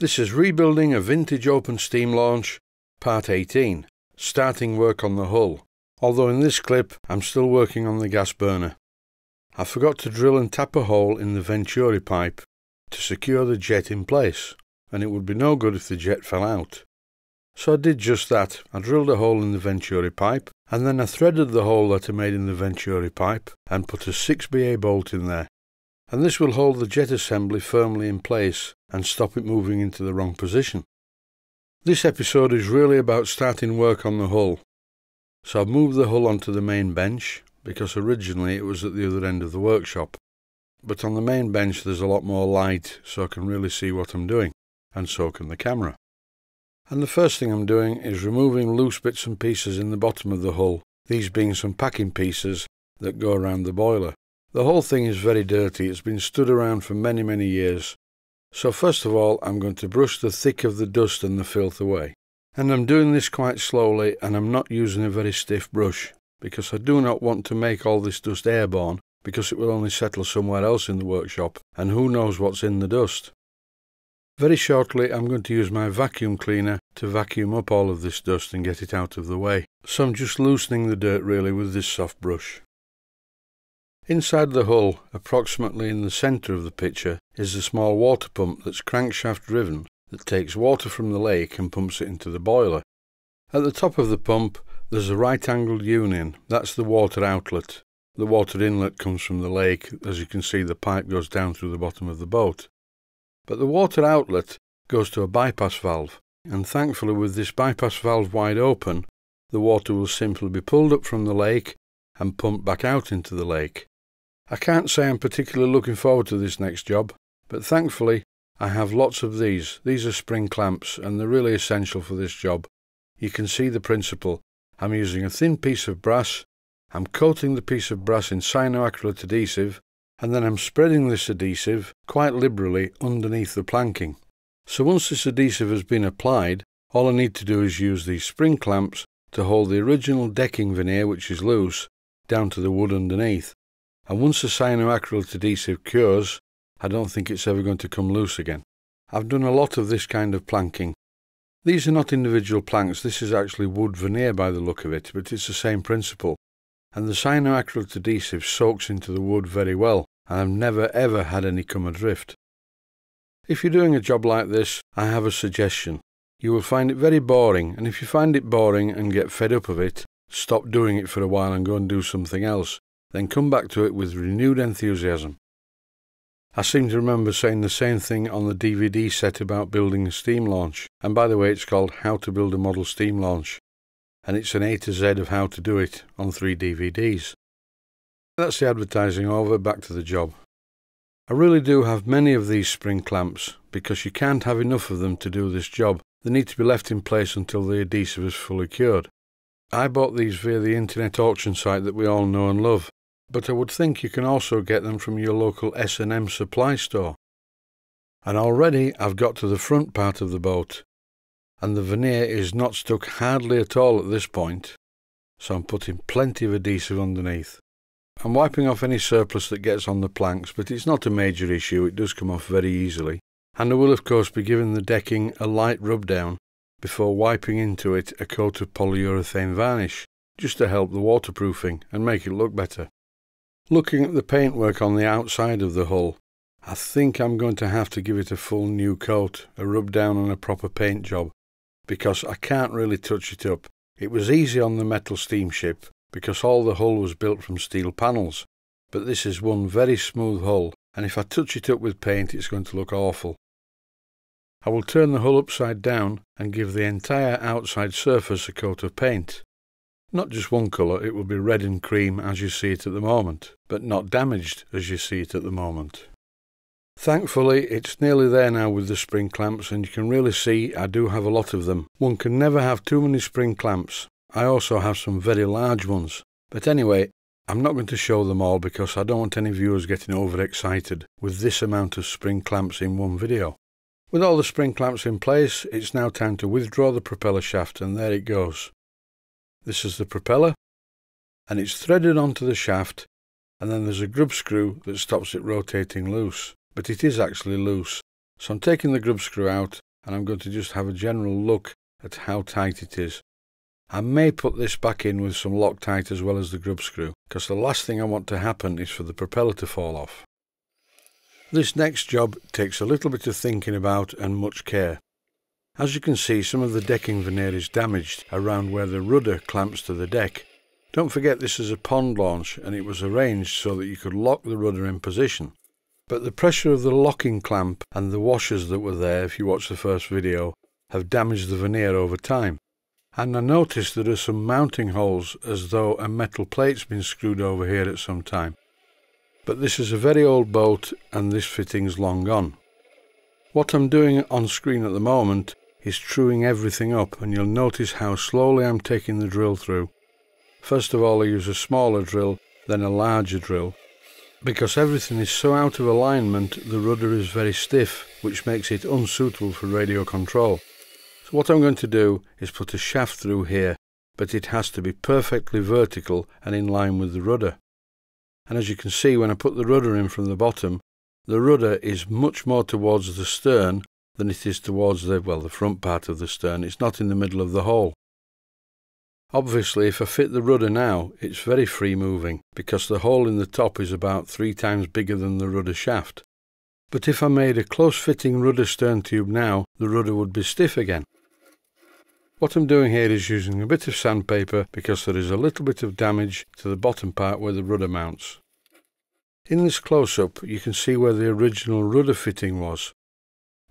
This is Rebuilding a Vintage Open Steam Launch, Part 18, starting work on the hull, although in this clip I'm still working on the gas burner. I forgot to drill and tap a hole in the Venturi pipe to secure the jet in place, and it would be no good if the jet fell out. So I did just that. I drilled a hole in the Venturi pipe, and then I threaded the hole that I made in the Venturi pipe and put a 6BA bolt in there and this will hold the jet assembly firmly in place and stop it moving into the wrong position. This episode is really about starting work on the hull. So I've moved the hull onto the main bench because originally it was at the other end of the workshop. But on the main bench there's a lot more light so I can really see what I'm doing, and so can the camera. And the first thing I'm doing is removing loose bits and pieces in the bottom of the hull, these being some packing pieces that go around the boiler. The whole thing is very dirty. It's been stood around for many, many years. So first of all, I'm going to brush the thick of the dust and the filth away. And I'm doing this quite slowly and I'm not using a very stiff brush because I do not want to make all this dust airborne because it will only settle somewhere else in the workshop and who knows what's in the dust. Very shortly I'm going to use my vacuum cleaner to vacuum up all of this dust and get it out of the way. So I'm just loosening the dirt really with this soft brush. Inside the hull, approximately in the centre of the picture, is a small water pump that's crankshaft driven that takes water from the lake and pumps it into the boiler. At the top of the pump, there's a right angled union, that's the water outlet. The water inlet comes from the lake, as you can see the pipe goes down through the bottom of the boat. But the water outlet goes to a bypass valve, and thankfully with this bypass valve wide open, the water will simply be pulled up from the lake and pumped back out into the lake. I can't say I'm particularly looking forward to this next job, but thankfully I have lots of these. These are spring clamps and they're really essential for this job. You can see the principle. I'm using a thin piece of brass, I'm coating the piece of brass in cyanoacrylate adhesive, and then I'm spreading this adhesive quite liberally underneath the planking. So once this adhesive has been applied, all I need to do is use these spring clamps to hold the original decking veneer, which is loose, down to the wood underneath and once the cyanoacrylate adhesive cures, I don't think it's ever going to come loose again. I've done a lot of this kind of planking. These are not individual planks, this is actually wood veneer by the look of it, but it's the same principle. And the cyanoacrylate adhesive soaks into the wood very well, and I've never ever had any come adrift. If you're doing a job like this, I have a suggestion. You will find it very boring, and if you find it boring and get fed up of it, stop doing it for a while and go and do something else then come back to it with renewed enthusiasm. I seem to remember saying the same thing on the DVD set about building a steam launch, and by the way, it's called How to Build a Model Steam Launch, and it's an A to Z of how to do it on three DVDs. That's the advertising over, back to the job. I really do have many of these spring clamps because you can't have enough of them to do this job. They need to be left in place until the adhesive is fully cured. I bought these via the internet auction site that we all know and love, but I would think you can also get them from your local S&M supply store. And already I've got to the front part of the boat, and the veneer is not stuck hardly at all at this point, so I'm putting plenty of adhesive underneath. I'm wiping off any surplus that gets on the planks, but it's not a major issue, it does come off very easily. And I will of course be giving the decking a light rub down before wiping into it a coat of polyurethane varnish, just to help the waterproofing and make it look better. Looking at the paintwork on the outside of the hull, I think I'm going to have to give it a full new coat, a rub down and a proper paint job, because I can't really touch it up. It was easy on the metal steamship because all the hull was built from steel panels, but this is one very smooth hull, and if I touch it up with paint it's going to look awful. I will turn the hull upside down and give the entire outside surface a coat of paint. Not just one colour, it will be red and cream as you see it at the moment, but not damaged as you see it at the moment. Thankfully, it's nearly there now with the spring clamps, and you can really see I do have a lot of them. One can never have too many spring clamps. I also have some very large ones. But anyway, I'm not going to show them all because I don't want any viewers getting overexcited with this amount of spring clamps in one video. With all the spring clamps in place, it's now time to withdraw the propeller shaft and there it goes. This is the propeller, and it's threaded onto the shaft, and then there's a grub screw that stops it rotating loose. But it is actually loose, So I'm taking the grub screw out and I'm going to just have a general look at how tight it is. I may put this back in with some Loctite as well as the grub screw, because the last thing I want to happen is for the propeller to fall off. This next job takes a little bit of thinking about and much care. As you can see, some of the decking veneer is damaged around where the rudder clamps to the deck. Don't forget this is a pond launch and it was arranged so that you could lock the rudder in position. But the pressure of the locking clamp and the washers that were there, if you watch the first video, have damaged the veneer over time and I noticed there are some mounting holes as though a metal plate's been screwed over here at some time. But this is a very old boat and this fitting's long gone. What I'm doing on screen at the moment is truing everything up and you'll notice how slowly I'm taking the drill through. First of all I use a smaller drill, then a larger drill. Because everything is so out of alignment the rudder is very stiff which makes it unsuitable for radio control. So what I'm going to do is put a shaft through here, but it has to be perfectly vertical and in line with the rudder. And as you can see when I put the rudder in from the bottom, the rudder is much more towards the stern than it is towards the, well, the front part of the stern. It's not in the middle of the hole. Obviously, if I fit the rudder now, it's very free moving because the hole in the top is about three times bigger than the rudder shaft. But if I made a close fitting rudder stern tube now, the rudder would be stiff again. What I'm doing here is using a bit of sandpaper because there is a little bit of damage to the bottom part where the rudder mounts. In this close-up you can see where the original rudder fitting was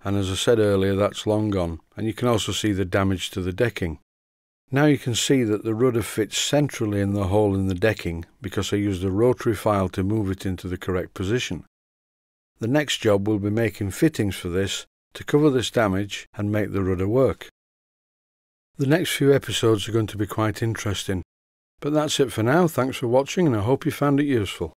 and as I said earlier that's long gone and you can also see the damage to the decking. Now you can see that the rudder fits centrally in the hole in the decking because I used a rotary file to move it into the correct position. The next job will be making fittings for this to cover this damage and make the rudder work. The next few episodes are going to be quite interesting. But that's it for now. Thanks for watching and I hope you found it useful.